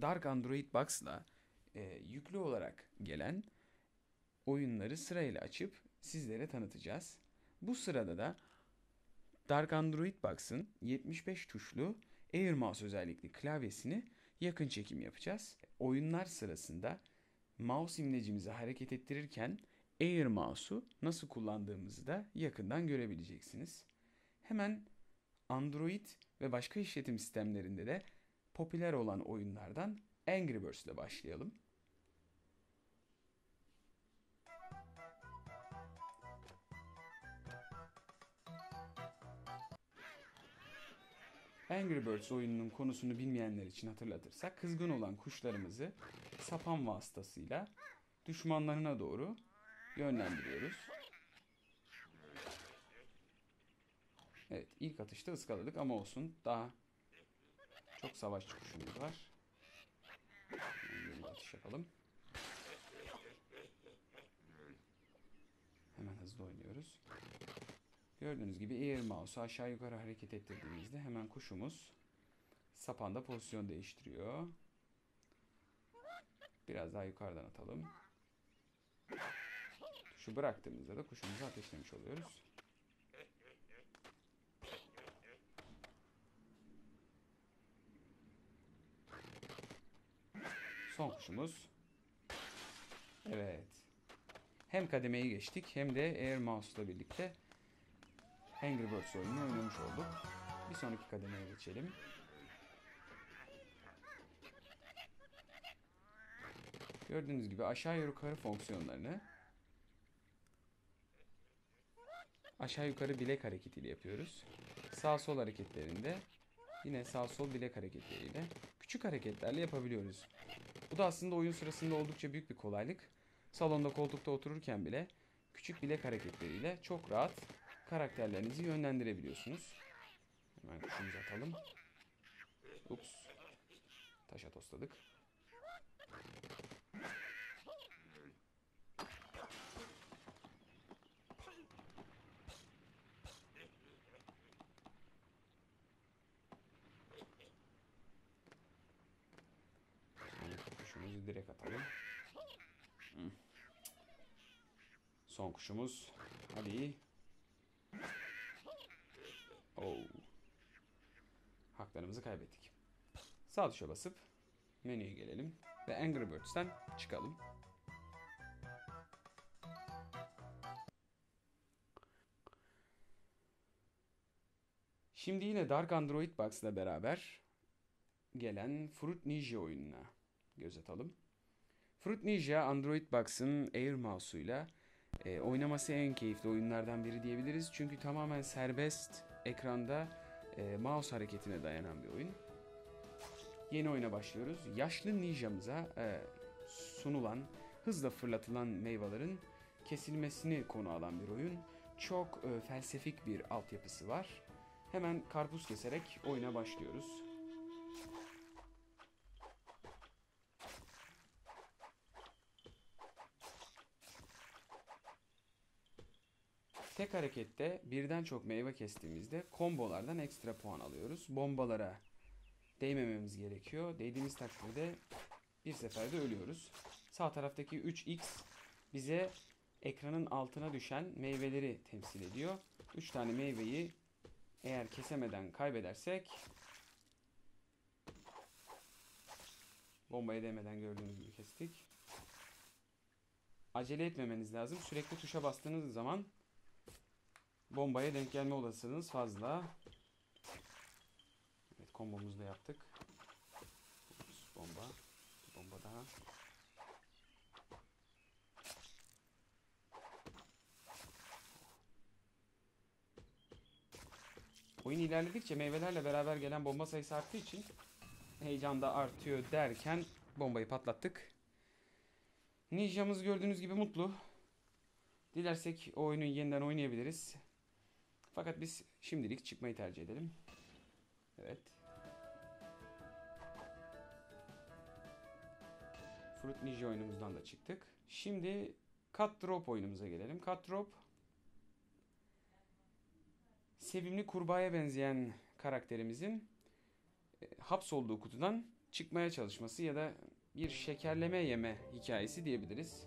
Dark Android Box'la e, yüklü olarak gelen oyunları sırayla açıp sizlere tanıtacağız. Bu sırada da Dark Android Box'ın 75 tuşlu Air Mouse özellikli klavyesini yakın çekim yapacağız. Oyunlar sırasında mouse imlecimizi hareket ettirirken Air Mouse'u nasıl kullandığımızı da yakından görebileceksiniz. Hemen Android ve başka işletim sistemlerinde de popüler olan oyunlardan Angry Birds ile başlayalım. Angry Birds oyununun konusunu bilmeyenler için hatırlatırsak kızgın olan kuşlarımızı sapan vasıtasıyla düşmanlarına doğru yönlendiriyoruz. Evet ilk atışta ıskaladık ama olsun daha çok savaşçı kuşumuz var. Hemen atış yapalım. Hemen hızlı oynuyoruz. Gördüğünüz gibi Air Mouse'u aşağı yukarı hareket ettirdiğimizde hemen kuşumuz sapanda pozisyon değiştiriyor. Biraz daha yukarıdan atalım. Tuşu bıraktığımızda da kuşumuzu ateşlemiş oluyoruz. Son kuşumuz. Evet. Hem kademeyi geçtik hem de Air Mouse'la birlikte Angry Birds oyununu oynamış olduk. Bir sonraki kademeye geçelim. Gördüğünüz gibi aşağı yukarı fonksiyonlarını aşağı yukarı bilek hareketiyle yapıyoruz. Sağ sol hareketlerinde yine sağ sol bilek hareketleriyle küçük hareketlerle yapabiliyoruz. Bu da aslında oyun sırasında oldukça büyük bir kolaylık. Salonda koltukta otururken bile küçük bilek hareketleriyle çok rahat karakterlerinizi yönlendirebiliyorsunuz. Hemen kuşumuzu atalım. Ups. Taşa tosladık. Kuşumuzu direkt atalım. Son kuşumuz. Hadi. Oh. Haklarımızı kaybettik. Sağ tuşa basıp menüye gelelim ve Angry Birds'ten çıkalım. Şimdi yine Dark Android Box ile beraber gelen Fruit Ninja oyununa göz atalım. Fruit Ninja Android Box'ın Air Mouse'uyla e, oynaması en keyifli oyunlardan biri diyebiliriz. Çünkü tamamen serbest ekranda e, mouse hareketine dayanan bir oyun. Yeni oyuna başlıyoruz. Yaşlı ninjamıza e, sunulan, hızla fırlatılan meyvelerin kesilmesini konu alan bir oyun. Çok e, felsefik bir altyapısı var. Hemen karpuz keserek oyuna başlıyoruz. Tek harekette birden çok meyve kestiğimizde kombolardan ekstra puan alıyoruz. Bombalara değmememiz gerekiyor. Değdiğimiz takdirde bir seferde ölüyoruz. Sağ taraftaki 3x bize ekranın altına düşen meyveleri temsil ediyor. 3 tane meyveyi eğer kesemeden kaybedersek bombaya değmeden gördüğünüz gibi kestik. Acele etmemeniz lazım. Sürekli tuşa bastığınız zaman bombaya denk gelme olasılığınız fazla. Evet kombomuzu da yaptık. Bomba. Bomba daha. Oyun ilerledikçe meyvelerle beraber gelen bomba sayısı arttığı için heyecan da artıyor derken bombayı patlattık. Ninja'mız gördüğünüz gibi mutlu. Dilersek o oyunu yeniden oynayabiliriz. Fakat biz şimdilik çıkmayı tercih edelim. Evet. Fruit Ninja oyunumuzdan da çıktık. Şimdi Cut Drop oyunumuza gelelim. Cut Drop sevimli kurbağaya benzeyen karakterimizin e, hapsolduğu kutudan çıkmaya çalışması ya da bir şekerleme yeme hikayesi diyebiliriz.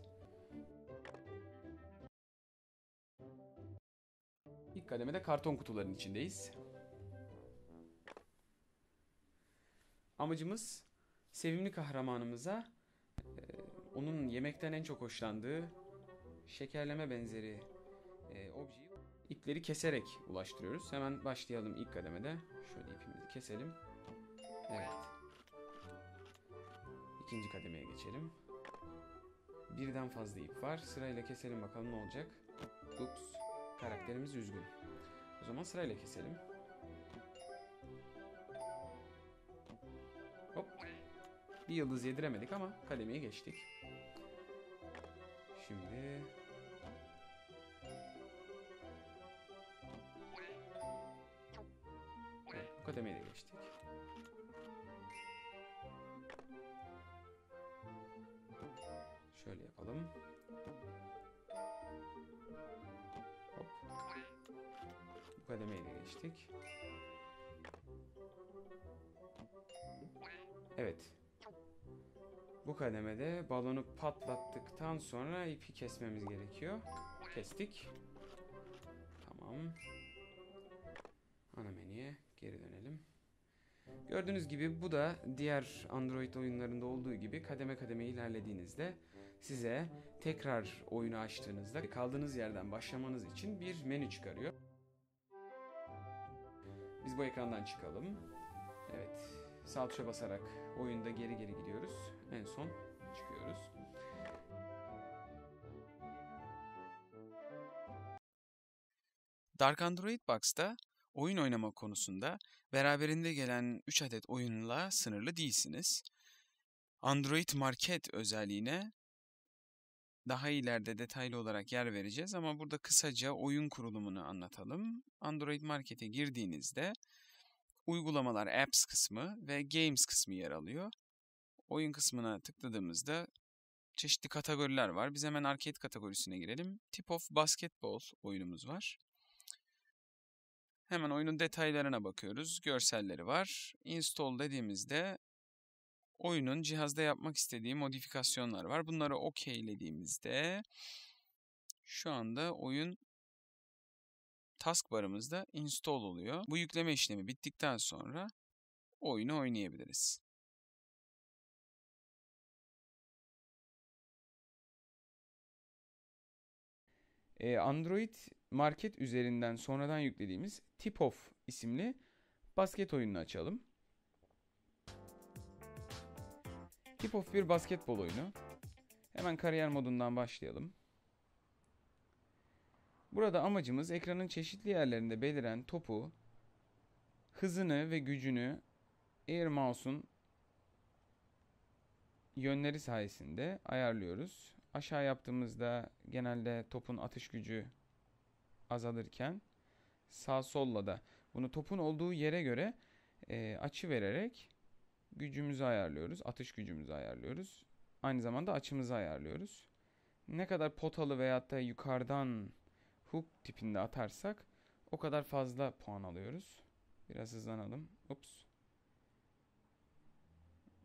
Kademede karton kutuların içindeyiz. Amacımız sevimli kahramanımıza e, onun yemekten en çok hoşlandığı şekerleme benzeri e, objeyi ipleri keserek ulaştırıyoruz. Hemen başlayalım ilk kademede. Şöyle ipimizi keselim. Evet. İkinci kademeye geçelim. Birden fazla ip var. Sırayla keselim bakalım ne olacak. Ups. Karakterimiz üzgün. O zaman sırayla keselim. Hop. Bir yıldız yediremedik ama kademeye geçtik. Şimdi Evet, bu kademeyi de geçtik. Bu kademeyi de geçtik. Evet. Bu kademede balonu patlattıktan sonra ipi kesmemiz gerekiyor. Kestik. Tamam. Ana menüye geri dönelim. Gördüğünüz gibi bu da diğer Android oyunlarında olduğu gibi kademe kademe ilerlediğinizde size tekrar oyunu açtığınızda kaldığınız yerden başlamanız için bir menü çıkarıyor. Bu ekrandan çıkalım. Evet. Sağ tuşa basarak oyunda geri geri gidiyoruz. En son çıkıyoruz. Dark Android Box'ta oyun oynama konusunda beraberinde gelen 3 adet oyunla sınırlı değilsiniz. Android Market özelliğine daha ileride detaylı olarak yer vereceğiz ama burada kısaca oyun kurulumunu anlatalım. Android Market'e girdiğinizde uygulamalar apps kısmı ve games kısmı yer alıyor. Oyun kısmına tıkladığımızda çeşitli kategoriler var. Biz hemen arcade kategorisine girelim. Tip of Basketball oyunumuz var. Hemen oyunun detaylarına bakıyoruz. Görselleri var. Install dediğimizde oyunun cihazda yapmak istediği modifikasyonlar var. Bunları okeylediğimizde şu anda oyun taskbarımızda install oluyor. Bu yükleme işlemi bittikten sonra oyunu oynayabiliriz. Android Market üzerinden sonradan yüklediğimiz Tip Off isimli basket oyununu açalım. Tip Off bir basketbol oyunu. Hemen kariyer modundan başlayalım. Burada amacımız ekranın çeşitli yerlerinde beliren topu hızını ve gücünü Air Mouse'un yönleri sayesinde ayarlıyoruz. Aşağı yaptığımızda genelde topun atış gücü azalırken sağ solla da bunu topun olduğu yere göre e, açı vererek gücümüzü ayarlıyoruz. Atış gücümüzü ayarlıyoruz. Aynı zamanda açımızı ayarlıyoruz. Ne kadar potalı veyahut da yukarıdan hook tipinde atarsak o kadar fazla puan alıyoruz. Biraz hızlanalım. Ups.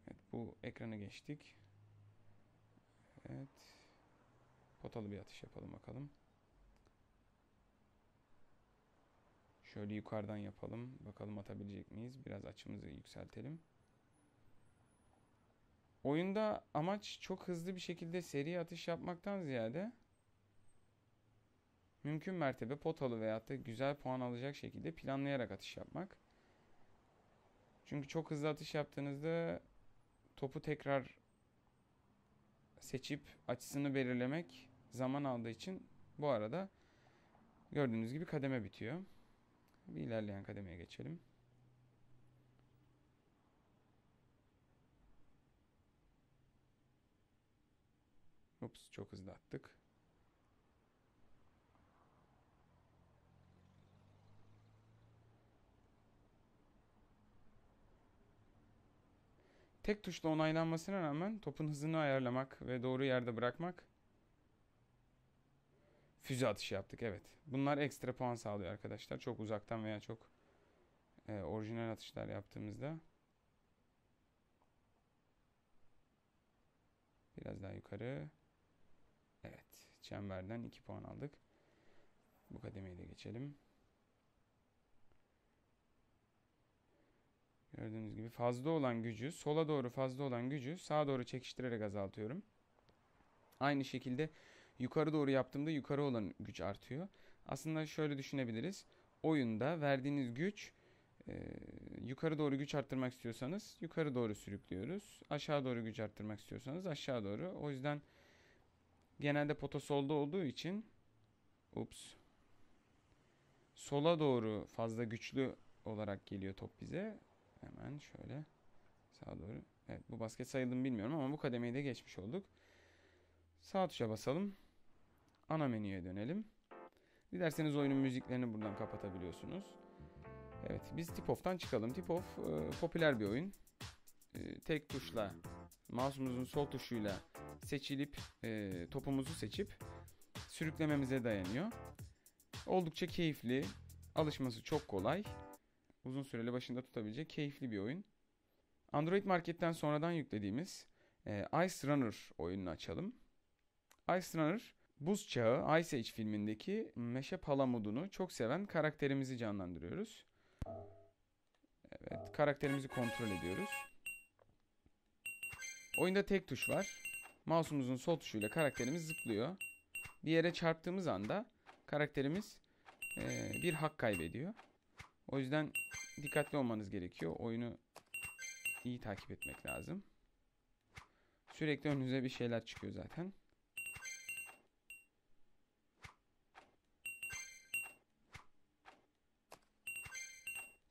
Evet bu ekranı geçtik. Evet. Potalı bir atış yapalım bakalım. Şöyle yukarıdan yapalım. Bakalım atabilecek miyiz? Biraz açımızı yükseltelim. Oyunda amaç çok hızlı bir şekilde seri atış yapmaktan ziyade mümkün mertebe potalı veyahut da güzel puan alacak şekilde planlayarak atış yapmak. Çünkü çok hızlı atış yaptığınızda topu tekrar seçip açısını belirlemek zaman aldığı için bu arada gördüğünüz gibi kademe bitiyor. Bir ilerleyen kademeye geçelim. Ups çok hızlı attık. Tek tuşla onaylanmasına rağmen topun hızını ayarlamak ve doğru yerde bırakmak füze atışı yaptık evet. Bunlar ekstra puan sağlıyor arkadaşlar. Çok uzaktan veya çok e, orijinal atışlar yaptığımızda. Biraz daha yukarı. Çemberden 2 puan aldık. Bu kademeyi de geçelim. Gördüğünüz gibi fazla olan gücü, sola doğru fazla olan gücü sağa doğru çekiştirerek azaltıyorum. Aynı şekilde yukarı doğru yaptığımda yukarı olan güç artıyor. Aslında şöyle düşünebiliriz. Oyunda verdiğiniz güç e, yukarı doğru güç arttırmak istiyorsanız yukarı doğru sürüklüyoruz. Aşağı doğru güç arttırmak istiyorsanız aşağı doğru. O yüzden genelde pota solda olduğu için ups sola doğru fazla güçlü olarak geliyor top bize. Hemen şöyle sağa doğru. Evet bu basket sayıldı mı bilmiyorum ama bu kademeyi de geçmiş olduk. Sağ tuşa basalım. Ana menüye dönelim. Dilerseniz oyunun müziklerini buradan kapatabiliyorsunuz. Evet biz Tip-Off'tan çıkalım. Tip-Off e, popüler bir oyun. E, tek tuşla mouse'umuzun sol tuşuyla seçilip e, topumuzu seçip sürüklememize dayanıyor. Oldukça keyifli. Alışması çok kolay. Uzun süreli başında tutabilecek keyifli bir oyun. Android Market'ten sonradan yüklediğimiz e, Ice Runner oyununu açalım. Ice Runner Buz Çağı Ice Age filmindeki Meşe Palamud'unu çok seven karakterimizi canlandırıyoruz. Evet, karakterimizi kontrol ediyoruz. Oyunda tek tuş var. Mouse'umuzun sol tuşuyla karakterimiz zıplıyor. Bir yere çarptığımız anda karakterimiz e, bir hak kaybediyor. O yüzden dikkatli olmanız gerekiyor. Oyunu iyi takip etmek lazım. Sürekli önünüze bir şeyler çıkıyor zaten.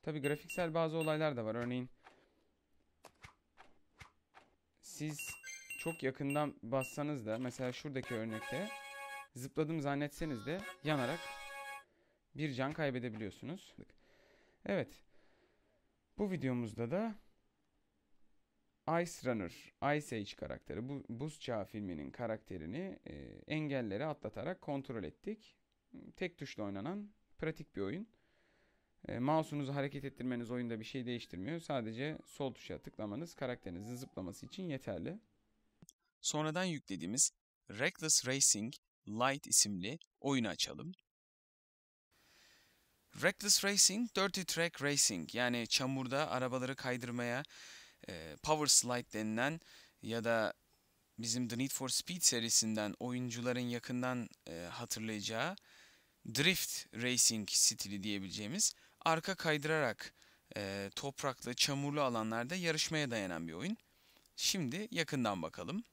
Tabi grafiksel bazı olaylar da var. Örneğin siz çok yakından bassanız da mesela şuradaki örnekte zıpladım zannetseniz de yanarak bir can kaybedebiliyorsunuz. Evet. Bu videomuzda da Ice Runner, Ice Age karakteri, bu Buz Çağı filminin karakterini e, engelleri atlatarak kontrol ettik. Tek tuşla oynanan pratik bir oyun. E, mouse'unuzu hareket ettirmeniz oyunda bir şey değiştirmiyor. Sadece sol tuşa tıklamanız karakterinizin zıplaması için yeterli. Sonradan yüklediğimiz Reckless Racing Light isimli oyunu açalım. Reckless Racing, Dirty Track Racing yani çamurda arabaları kaydırmaya e, Power Slide denilen ya da bizim The Need for Speed serisinden oyuncuların yakından e, hatırlayacağı Drift Racing stili diyebileceğimiz arka kaydırarak e, topraklı, çamurlu alanlarda yarışmaya dayanan bir oyun. Şimdi yakından bakalım.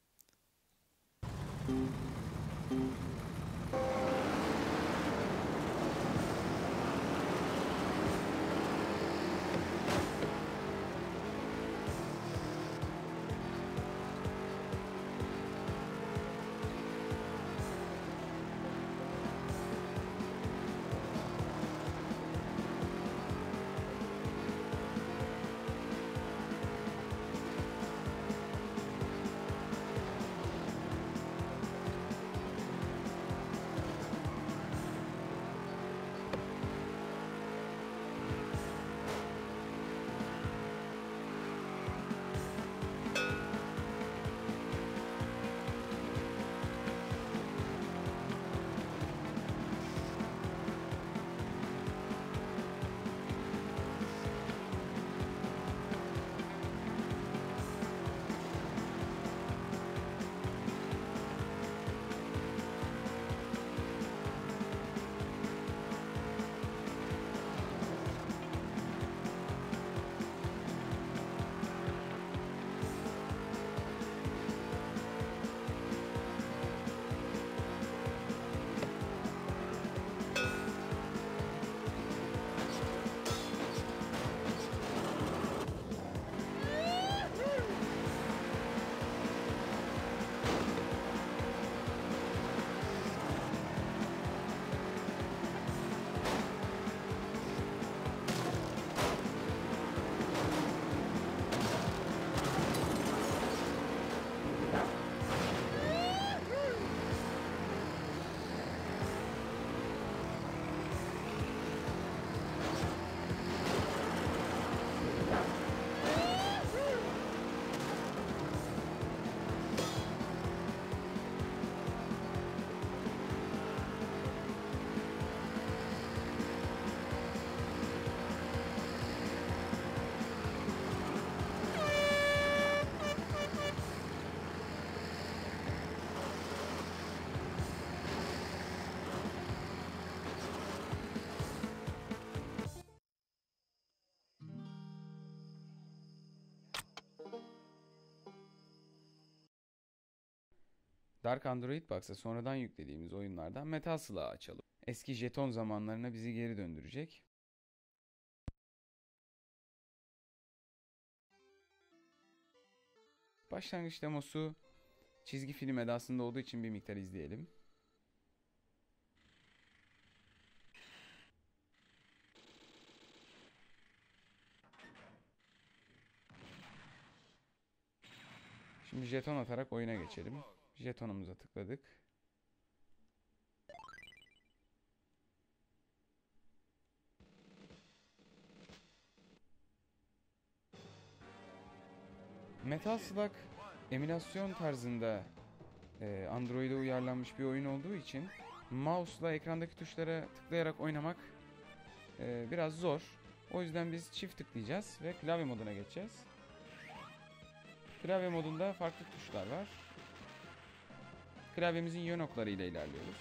Dark Android Box'a sonradan yüklediğimiz oyunlardan Metal Slug'ı açalım. Eski jeton zamanlarına bizi geri döndürecek. Başlangıç demosu çizgi film edasında olduğu için bir miktar izleyelim. Şimdi jeton atarak oyuna geçelim. Jetonumuza tıkladık. Metal Slug emülasyon tarzında e, Android'e uyarlanmış bir oyun olduğu için mouse'la ekrandaki tuşlara tıklayarak oynamak e, biraz zor. O yüzden biz çift tıklayacağız ve klavye moduna geçeceğiz. Klavye modunda farklı tuşlar var. Klavyemizin yön okları ile ilerliyoruz.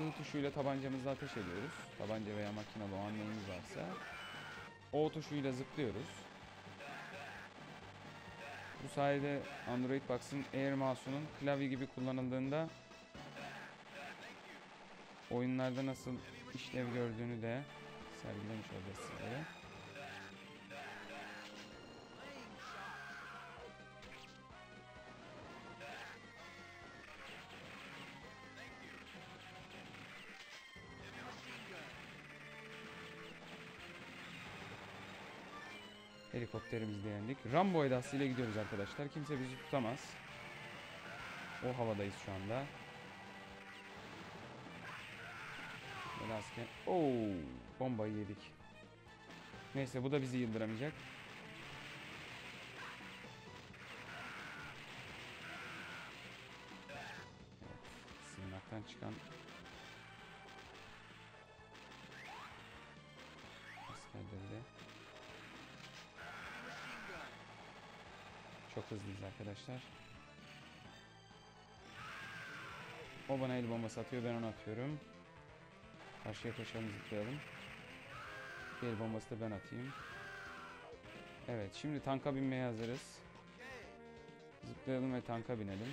I tuşuyla tabancamızla ateş ediyoruz. Tabanca veya makinalı o an varsa. O tuşuyla zıplıyoruz. Bu sayede Android Box'ın Air Mouse'unun klavye gibi kullanıldığında oyunlarda nasıl işlev gördüğünü de sergilemiş olacağız sizlere. Helikopterimizi yendik. Rambo edasıyla gidiyoruz arkadaşlar. Kimse bizi tutamaz. O havadayız şu anda. Rastgele. Oo, bombayı yedik. Neyse bu da bizi yıldıramayacak. Evet, sığınaktan çıkan Arkadaşlar. O bana el bombası atıyor ben onu atıyorum. Karşıya koşalım zıplayalım. Bir el bombası da ben atayım. Evet şimdi tanka binmeye hazırız. Zıplayalım ve tanka binelim.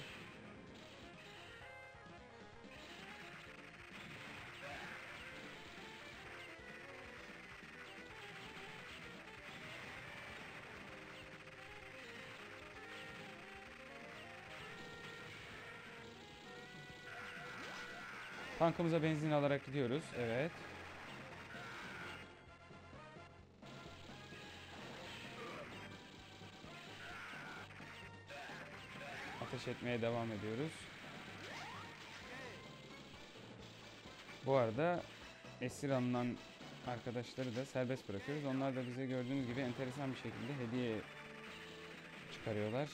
Tankımıza benzin alarak gidiyoruz. Evet. Ateş etmeye devam ediyoruz. Bu arada esir alınan arkadaşları da serbest bırakıyoruz. Onlar da bize gördüğünüz gibi enteresan bir şekilde hediye çıkarıyorlar.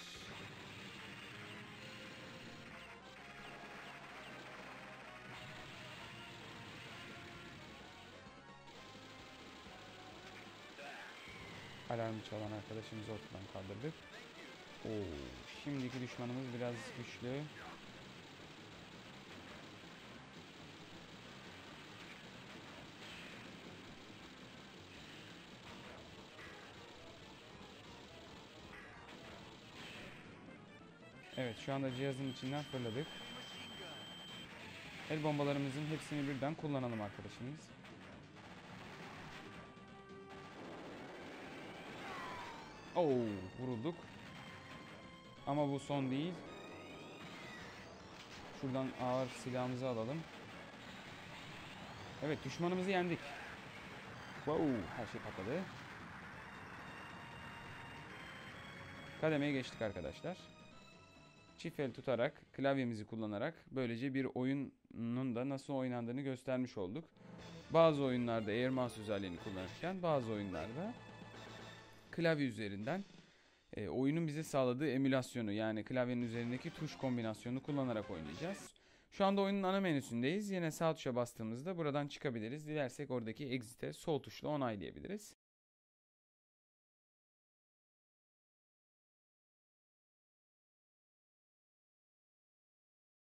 Alarmı çalan arkadaşımızı ortadan kaldırdık. Oo, şimdiki düşmanımız biraz güçlü. Evet şu anda cihazın içinden fırladık. El bombalarımızın hepsini birden kullanalım arkadaşımız. Oo, vurulduk. Ama bu son değil. Şuradan ağır silahımızı alalım. Evet, düşmanımızı yendik. Wow, her şey patladı. Kademeye geçtik arkadaşlar. Çift el tutarak, klavyemizi kullanarak böylece bir oyunun da nasıl oynandığını göstermiş olduk. Bazı oyunlarda Air Mouse özelliğini kullanırken bazı oyunlarda klavye üzerinden e, oyunun bize sağladığı emülasyonu yani klavyenin üzerindeki tuş kombinasyonunu kullanarak oynayacağız. Şu anda oyunun ana menüsündeyiz. Yine sağ tuşa bastığımızda buradan çıkabiliriz. Dilersek oradaki exit'e sol tuşla onaylayabiliriz.